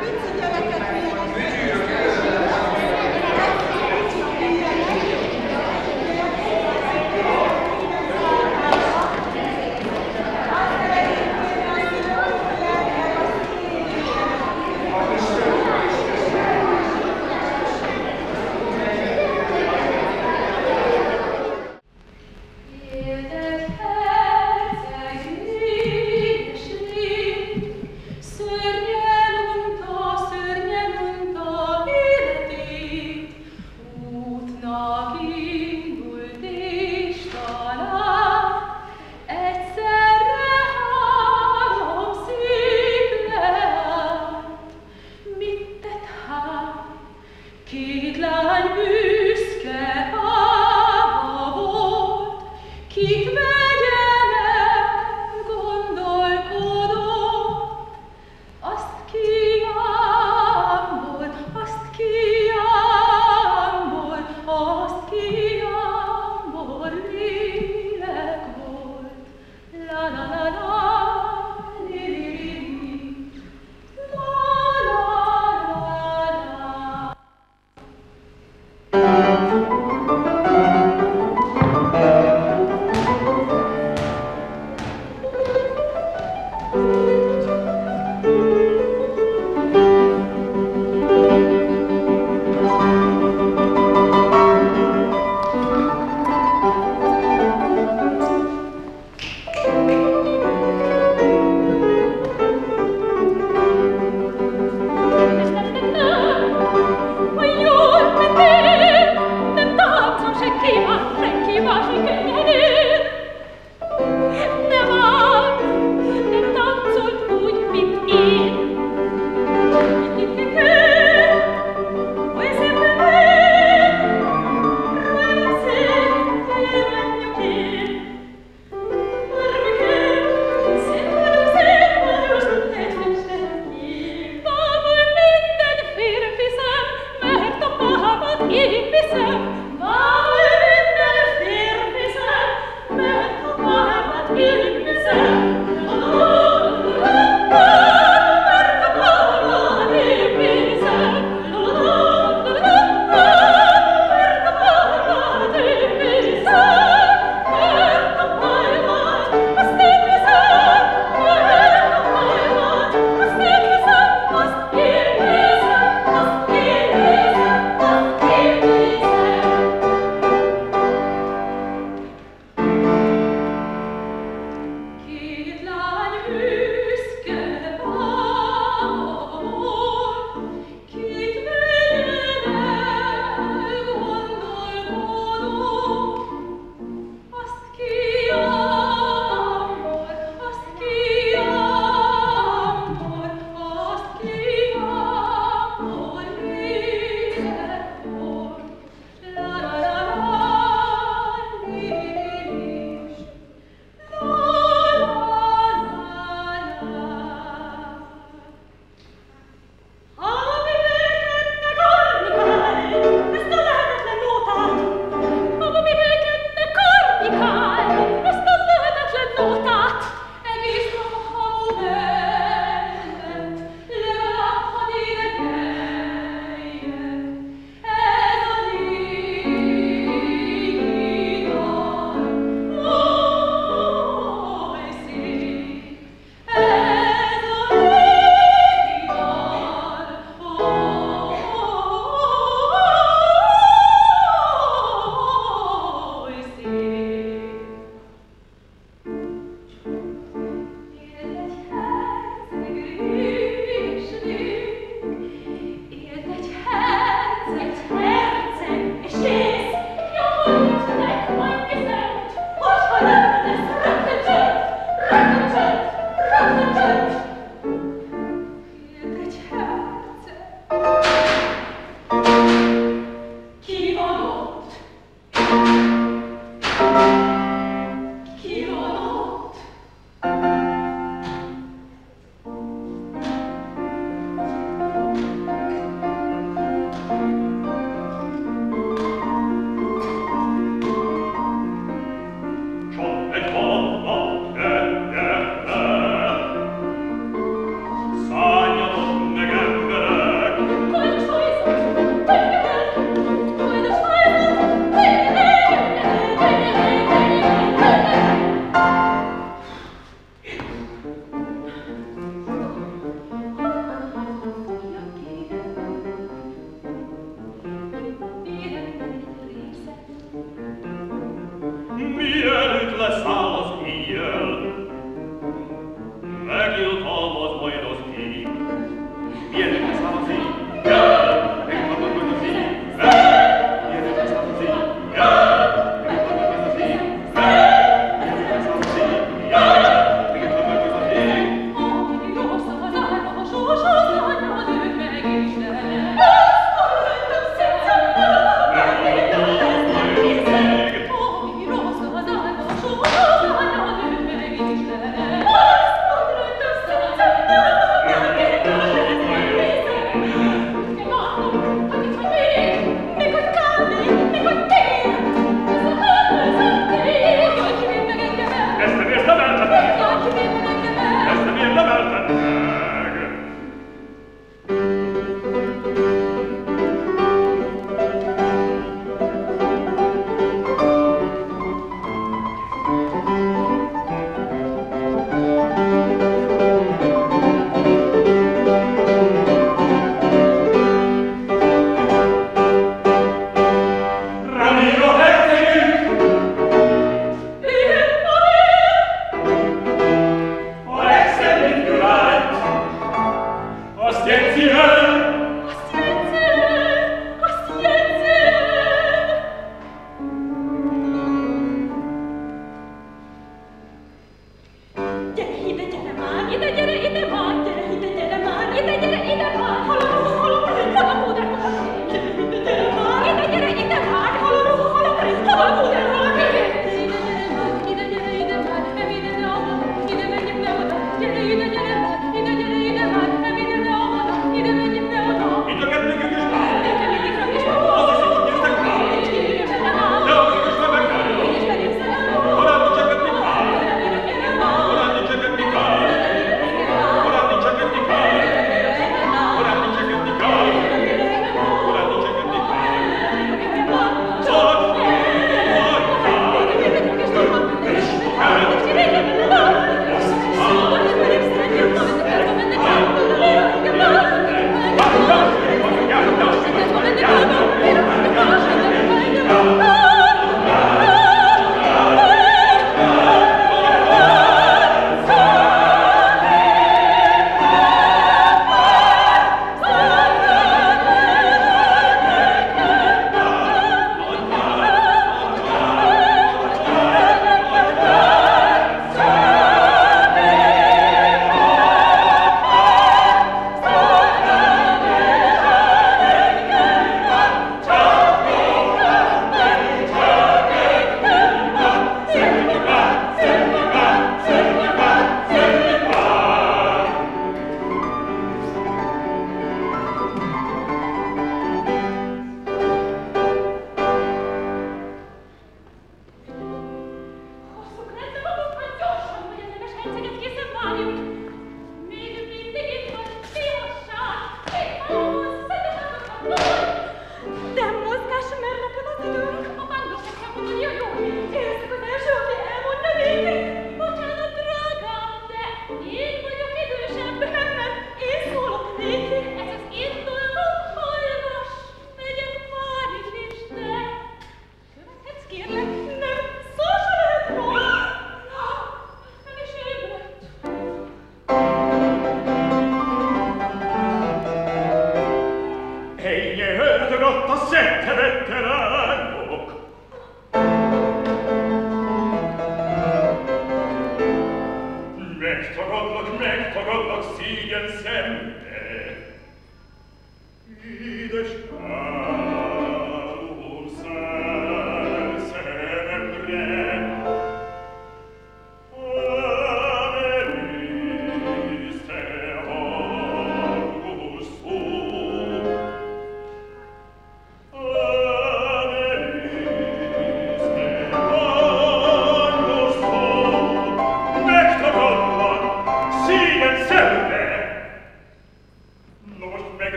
Bitte, ja, ja.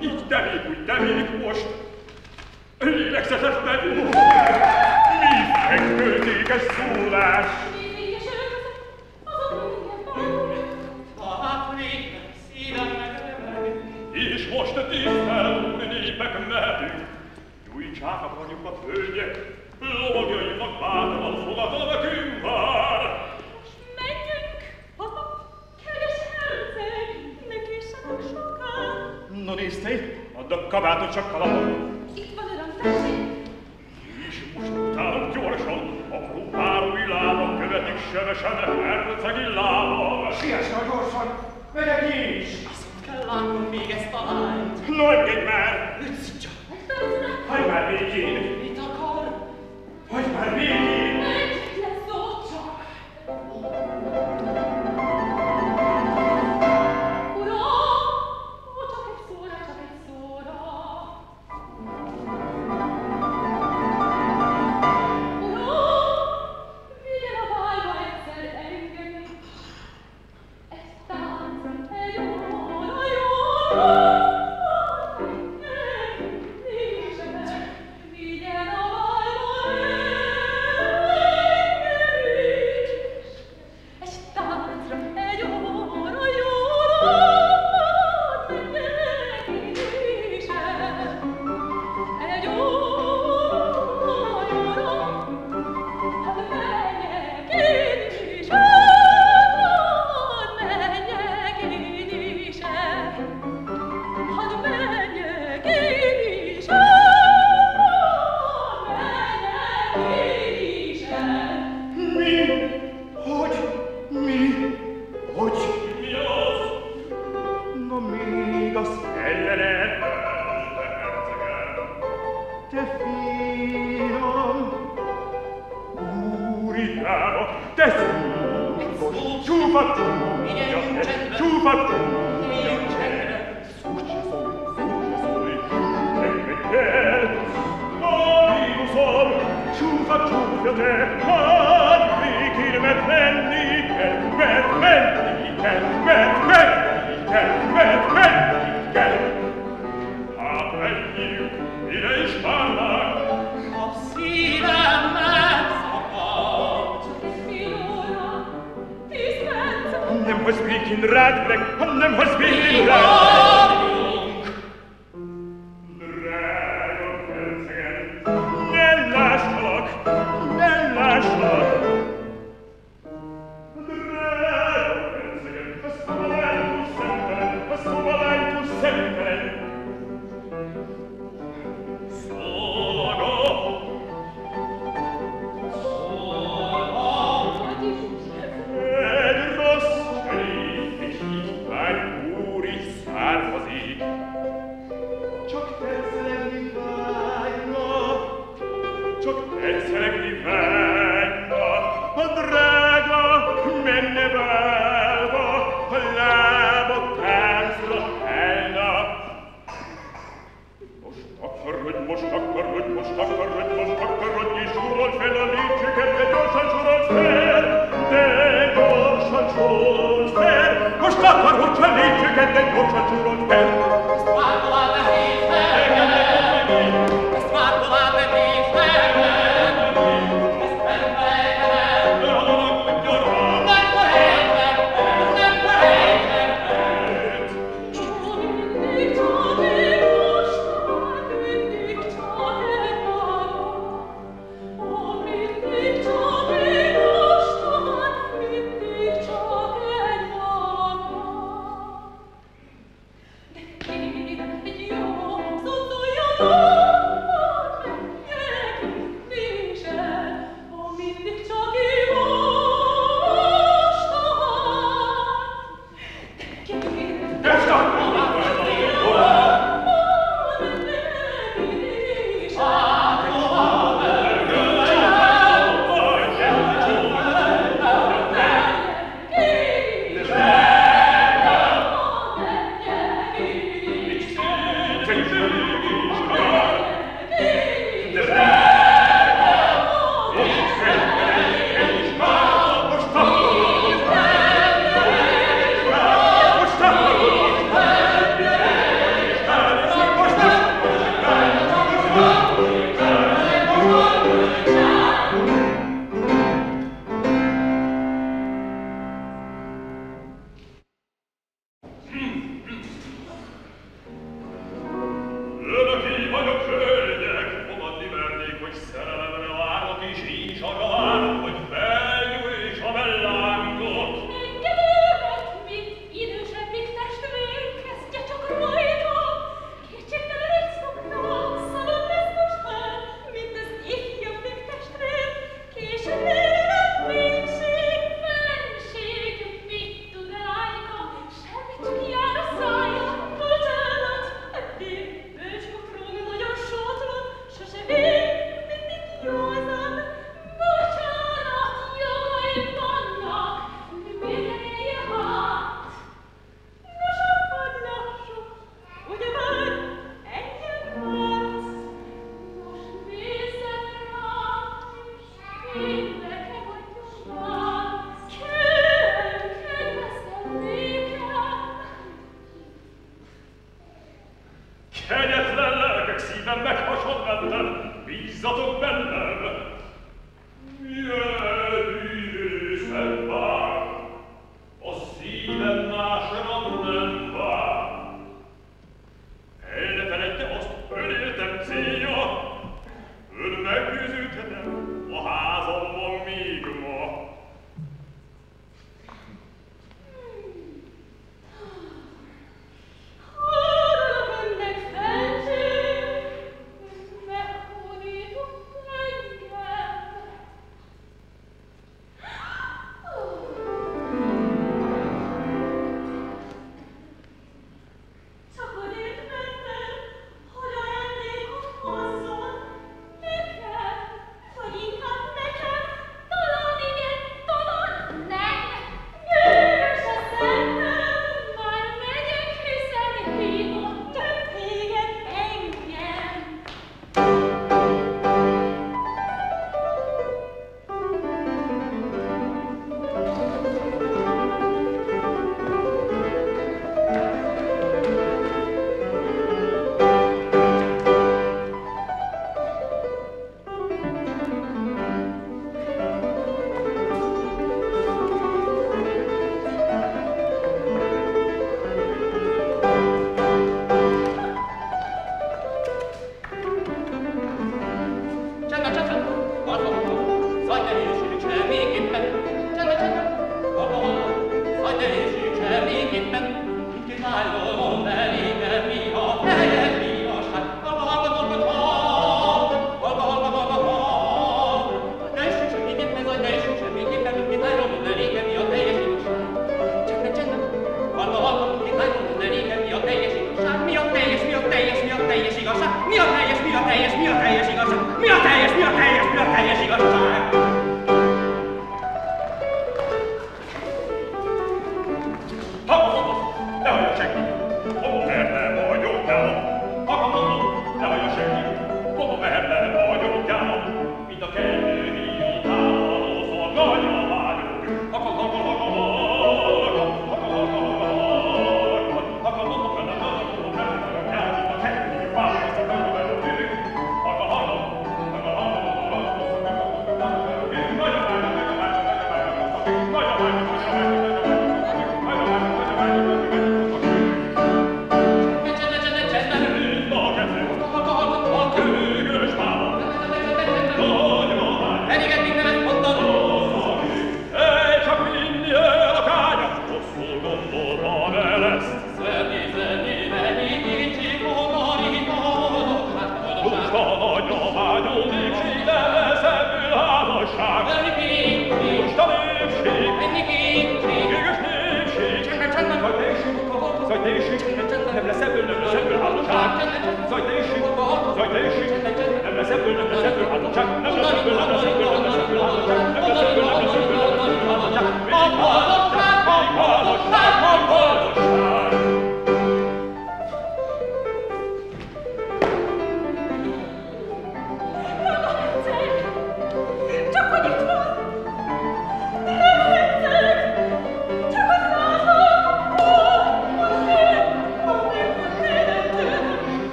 Így tevék, úgy tevék most. Lélegzetetlen úr! Mi fenyköltékes szólás! És most tisztel úr népek medünk, gyújtsák a vagyunk a földje, lovagjainak bátran fogadalma kümvár! néztél? Addok kabátot, csak kalapom. Itt van öröm, tessék! És most utálom gyorsan, apró párói lábam követik sebesen a hercegi lábam. Siessel gyorsan, megyek én is! Azt kell látnom még ezt a lányt. No, engedj már! Ütsd csak! Egy percre! Hagyd már végén! Mit akar? Hagyd már végén!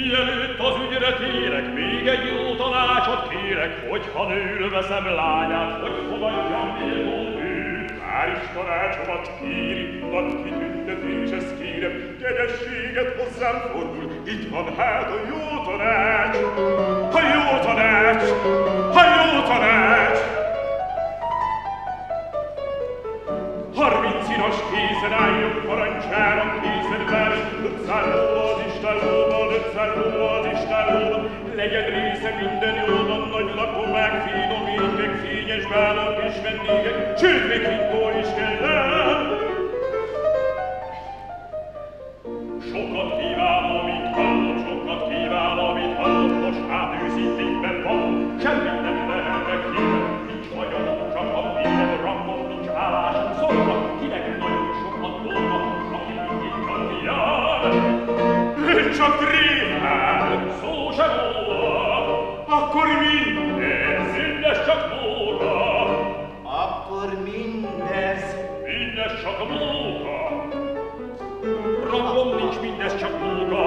Mielőtt az ügyre térek, még egy jó tanácsot kérek, hogyha nőre veszem lányát, hogy fogadjam méltó őt. Már is tanácsomat kéri, nagy kitüntetéshez kérem, kegyességet hozzám fordul, itt van hát a jó tanács. A jó tanács! A jó tanács! Harminc inas készen álljon parancsára, készen várj, szálljon felrúg az Isten legyen része minden jóban nagy lakobák, finom ékek, fényes bálok és vendégek, sőt, még is kell. Akkor mindez, mindez csak móka. Akkor mindez. Mindez csak móka. Rangom nincs mindez csak móka.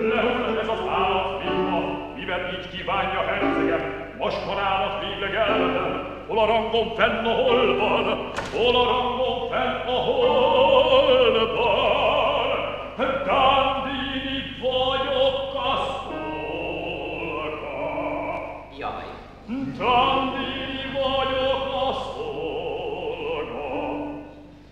Lehullott ez az állat néma, mivel így kívánja hercegem, maskorámat végleg elven, hol a rangom fenn a holban, hol a rangom fenn a holban. Dá! Csandi vagyok a szolga,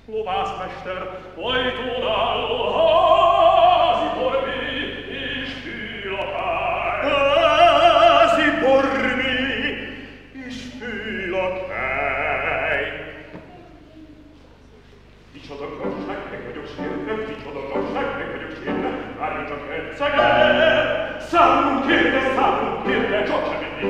lovászmester, ajtón álló házi pormi és fűlakály. Házi pormi és fűlakály. Micsoda gazság, meg vagyok sérve, micsoda gazság, meg vagyok sérve, várjon csak herceg el! Számunk érte, számunk érte, csak sem egy